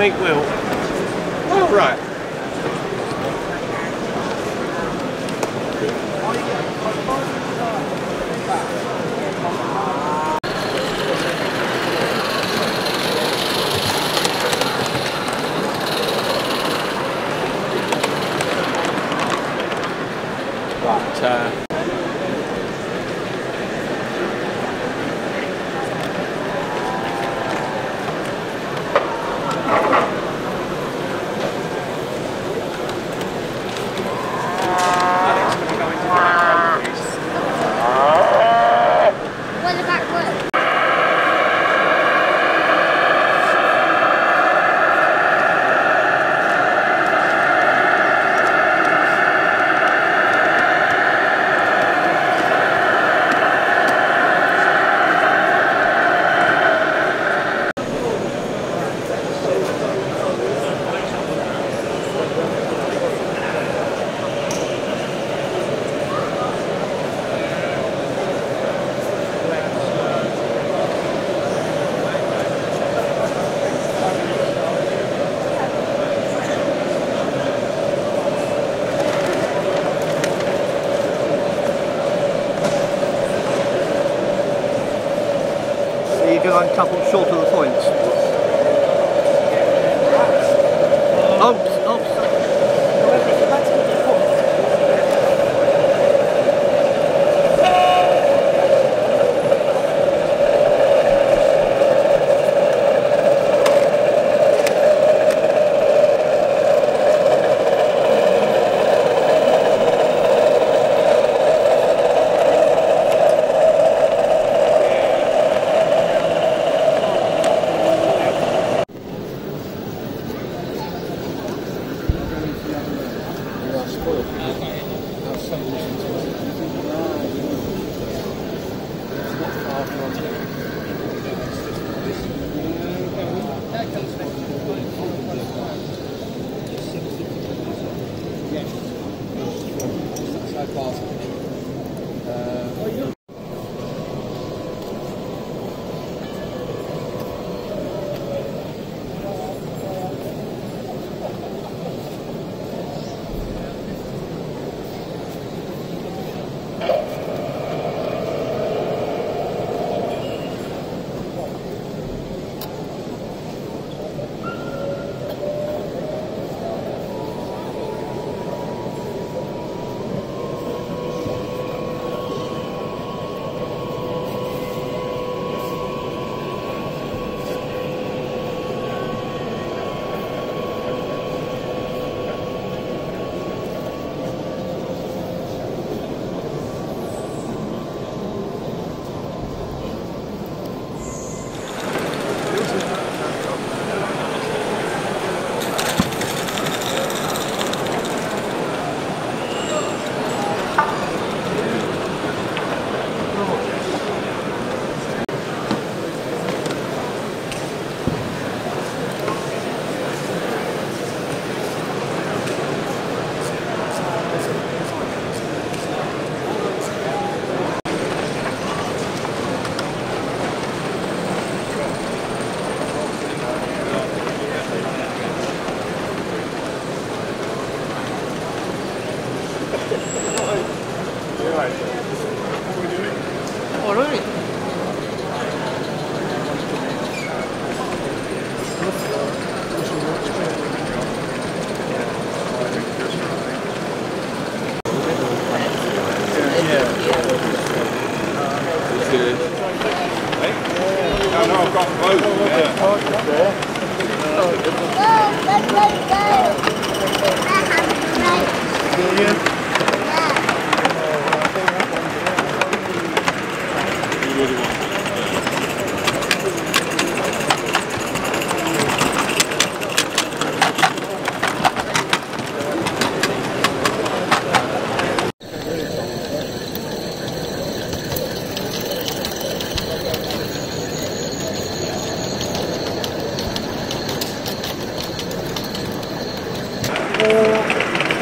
Meet Will. Couple short of the points.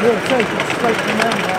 We'll take it straight from them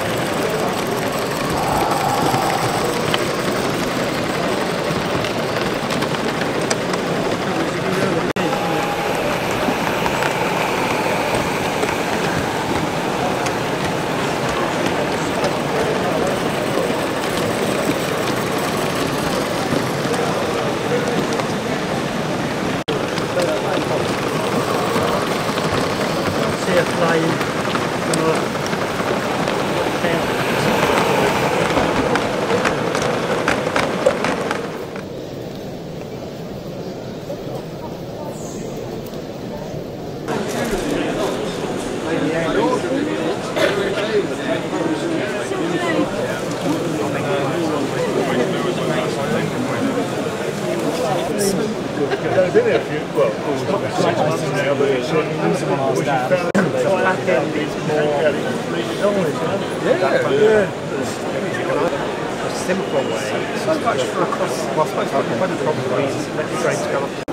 Been a few, well, but it's, uh, found Back end is more Yeah. a simple way. So much for across. Well, I suppose one of the problems is let the grapes go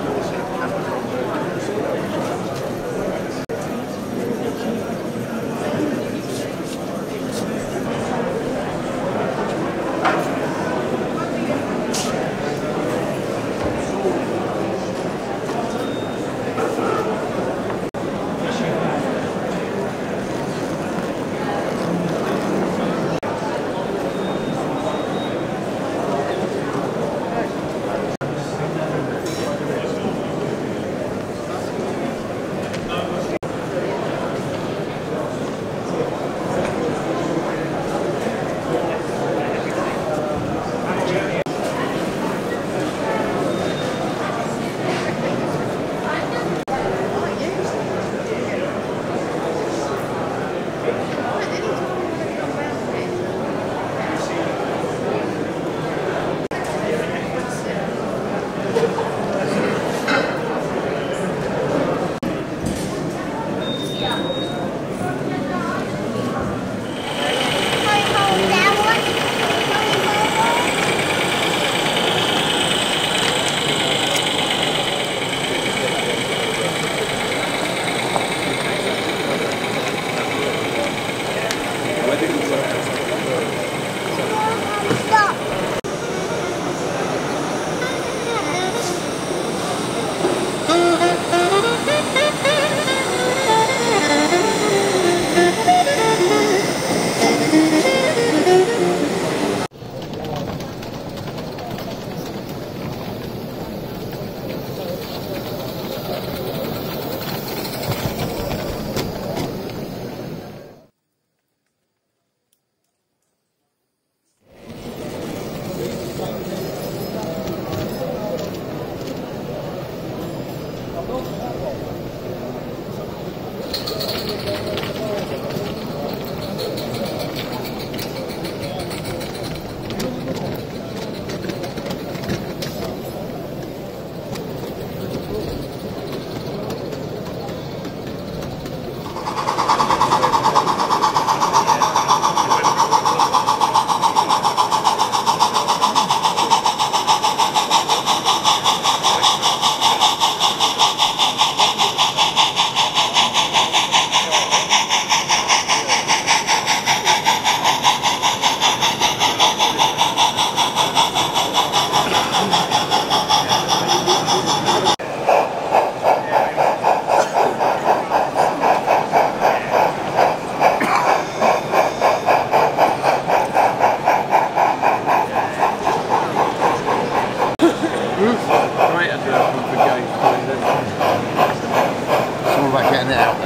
all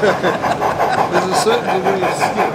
There's a certain degree of skill.